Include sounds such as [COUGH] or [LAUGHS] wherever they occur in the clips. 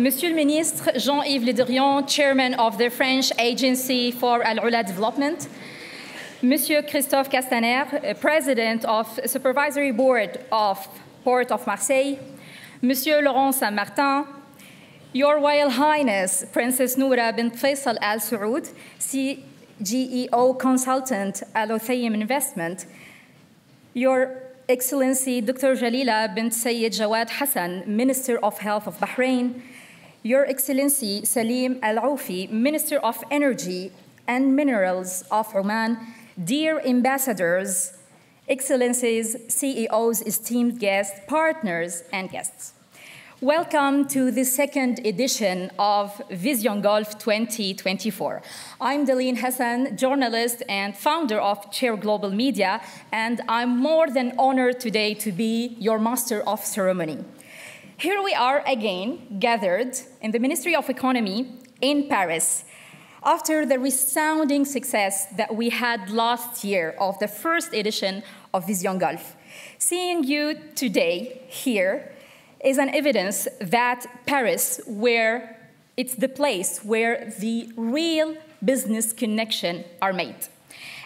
Monsieur le Ministre Jean-Yves Le Drian, Chairman of the French Agency for Al-Ula Development, Monsieur Christophe Castaner, President of the Supervisory Board of Port of Marseille, Monsieur Laurent Saint-Martin, Your Royal Highness Princess Noura bint Faisal Al Saud, CGEO Consultant Al Othaim Investment, Your Excellency Dr. Jalila bint Sayyid Jawad Hassan, Minister of Health of Bahrain, Your Excellency Salim Al Aufi, Minister of Energy and Minerals of Oman, dear ambassadors, excellencies, CEOs, esteemed guests, partners, and guests. Welcome to the second edition of Vision Golfe 2024. I'm Daleen Hassan, journalist and founder of Chair Global Media, and I'm more than honored today to be your master of ceremony. Here we are again, gathered in the Ministry of Economy in Paris after the resounding success that we had last year of the first edition of Vision Golfe. Seeing you today here is an evidence that Paris, where it's the place where the real business connection are made.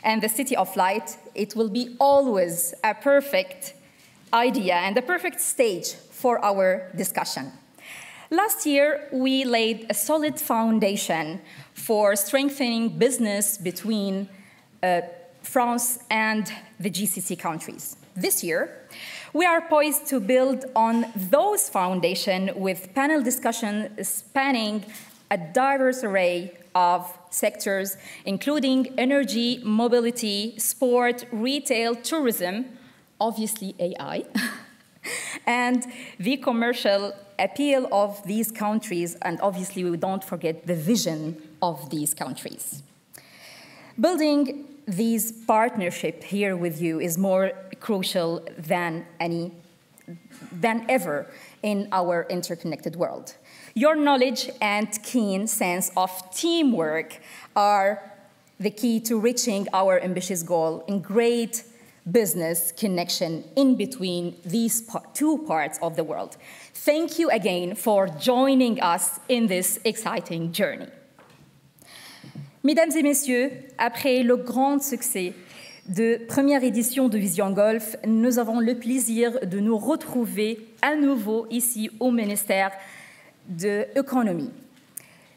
And the City of Light, it will be always a perfect idea and the perfect stage for our discussion. Last year, we laid a solid foundation for strengthening business between uh, France and the GCC countries. This year, we are poised to build on those foundations with panel discussion spanning a diverse array of sectors, including energy, mobility, sport, retail, tourism, obviously AI, [LAUGHS] and the commercial appeal of these countries, and obviously we don't forget the vision of these countries. Building these partnership here with you is more crucial than any than ever in our interconnected world. Your knowledge and keen sense of teamwork are the key to reaching our ambitious goal in great business connection in between these two parts of the world. Thank you again for joining us in this exciting journey. Mesdames et messieurs, après le grand succès de première édition de Vision Golf, nous avons le plaisir de nous retrouver à nouveau ici au ministère de l'économie.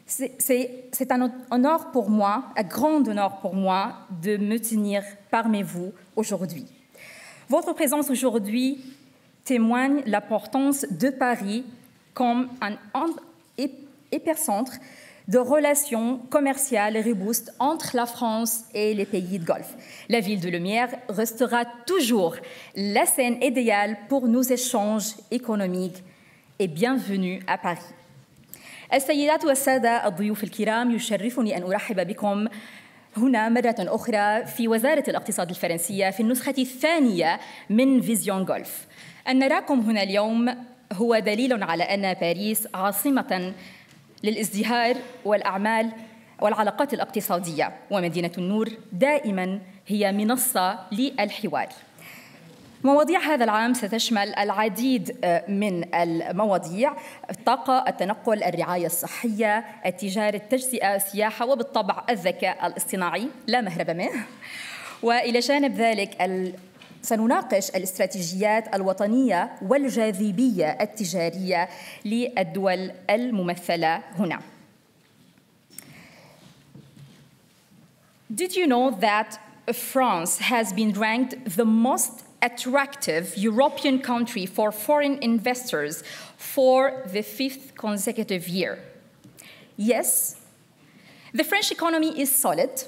C'est un honneur pour moi, un grand honneur pour moi de me tenir parmi vous aujourd'hui. Votre présence aujourd'hui témoigne l'importance de Paris comme un épicentre de relations commerciales robustes entre la France et les pays de Golfe. La ville de Lumière restera toujours la scène idéale pour nos échanges économiques et bienvenue à Paris. السيدات والسادة الضيوف الكرام يشرفني أن أرحب بكم هنا مرة أخرى في وزارة الاقتصاد الفرنسية في النسخة الثانية من فيزيون غولف. أن نراكم هنا اليوم هو دليل على أن باريس عاصمة للازدهار والأعمال والعلاقات الاقتصادية ومدينة النور دائما هي منصة للحوار. مواضيع هذا العام ستشمل العديد من المواضيع الطاقة، التنقل، الرعاية الصحية، التجارة، التجزئة، السياحة وبالطبع الذكاء الاصطناعي لا مهرب منه وإلى جانب ذلك سنناقش الاستراتيجيات الوطنية والجاذبية التجارية للدول الممثلة هنا. Did you know that France has been ranked the most attractive European country for foreign investors for the fifth consecutive year? Yes, the French economy is solid,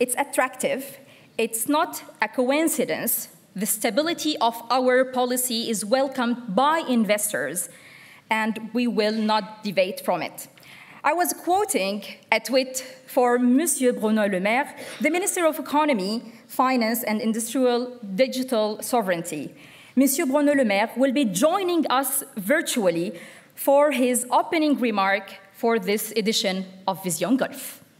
it's attractive, it's not a coincidence. The stability of our policy is welcomed by investors, and we will not deviate from it. I was quoting a tweet for Monsieur Bruno Le Maire, the Minister of Economy, Finance and Industrial Digital Sovereignty. Monsieur Bruno Le Maire will be joining us virtually for his opening remark for this edition of Vision Golfe.